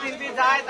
तीन बी जाए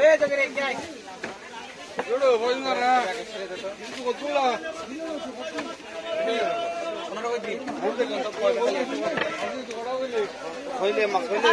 ए जगरे काय చూడు పోయిందరా వచ్చులా పోయిలే మాకు పోయిలే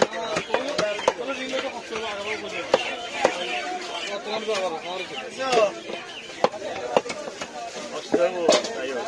Hasta luego. Adiós.